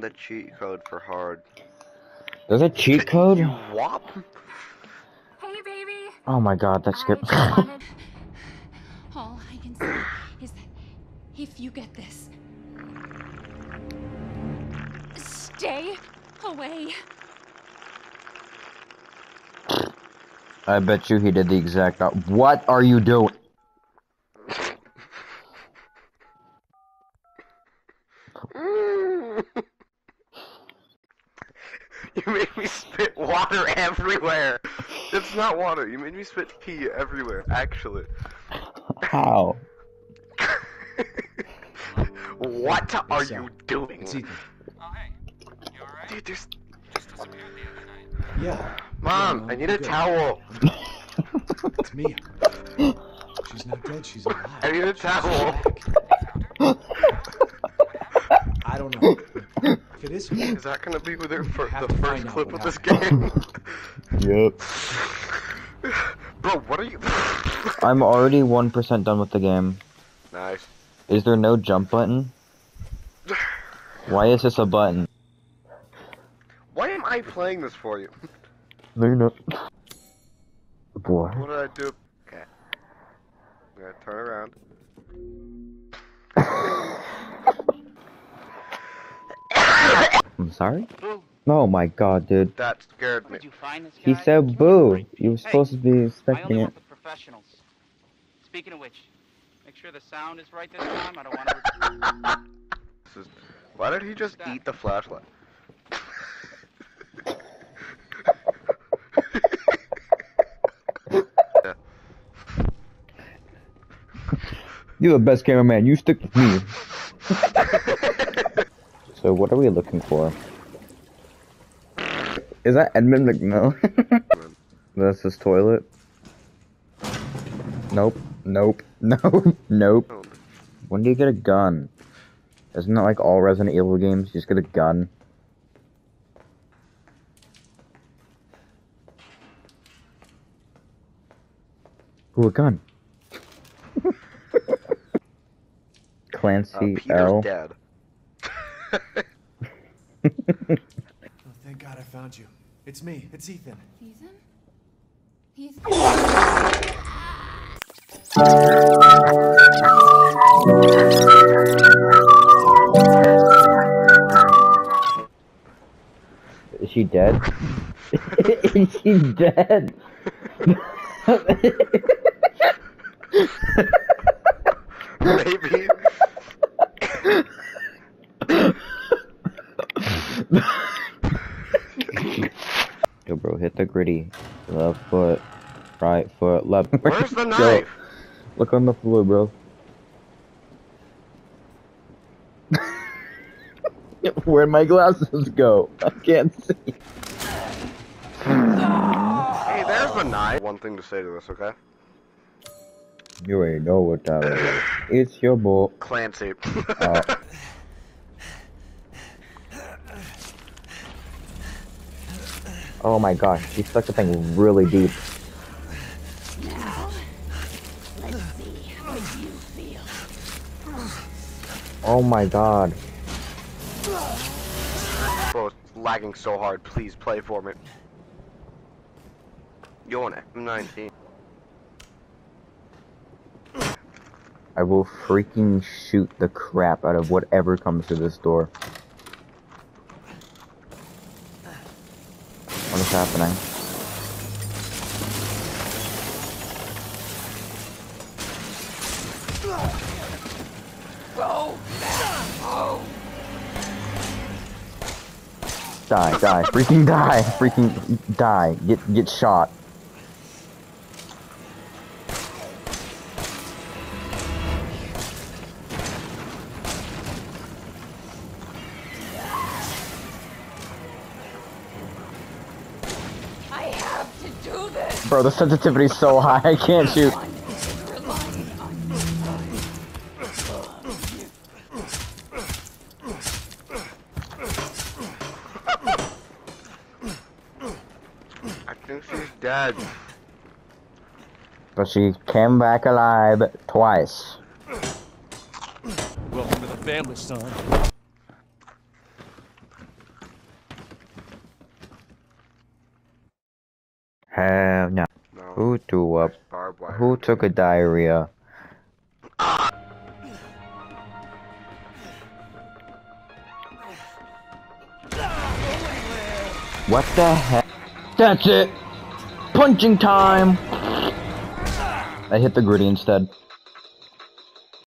The cheat code for hard. There's a cheat code? You whop? Hey, baby. Oh my god, that I scared just All I can say is that if you get this, stay away. I bet you he did the exact What are you doing? You made me spit water everywhere. It's not water. You made me spit pee everywhere. Actually. How? what are What's you doing? It's Ethan. Oh, hey. You alright? Dude, there's... Just disappeared the other night. Yeah, Mom, Yeah, I need a good. towel. it's me. She's not dead. She's alive. I need a She's towel. I don't know. If it is her, Is that gonna be with her for the first clip of this game? Yep. Bro, what are you? I'm already 1% done with the game. nice. Is there no jump button? Why is this a button? Why am I playing this for you? No, you're not. Boy. What did I do? Okay. I'm gonna turn around. I'm sorry? Boo, Oh my god, dude. That scared me. did you find this He said boo. You were supposed to be I expecting only it. with professionals. Speaking of which, make sure the sound is right this time. I don't want to. This is... Why did he just eat the flashlight? You're the best cameraman. You stick with me. So what are we looking for? Is that Edmund McMill? That's his toilet. Nope. Nope. Nope. Nope. When do you get a gun? Isn't that like all Resident Evil games? You just get a gun. Ooh, a gun. Uh, Clancy Peter's L. dead. Oh, thank God I found you. It's me. It's Ethan. Ethan? Ethan? Is she dead? Is she dead? Maybe. Yo, bro, hit the gritty. Left foot, right foot, left. Where's the Yo, knife? Look on the floor, bro. Where'd my glasses go? I can't see. Hey, there's the knife. One thing to say to this, okay? You already know what time it is. It's your boy. Clancy. Uh, oh my gosh, she stuck the thing really deep. Now, let's see how you feel. Oh my god. Bro, it's lagging so hard. Please play for me. Yo, an M19. I will freaking shoot the crap out of whatever comes through this door. What is happening? Die, die, freaking die, freaking die, get get shot. Bro, the sensitivity's so high, I can't shoot. One is relying on you. I think she's dead. But she came back alive twice. Welcome to the family, son. Hell no. No. Who threw up? Who took a diarrhea? What the heck? That's it! Punching time! I hit the gritty instead.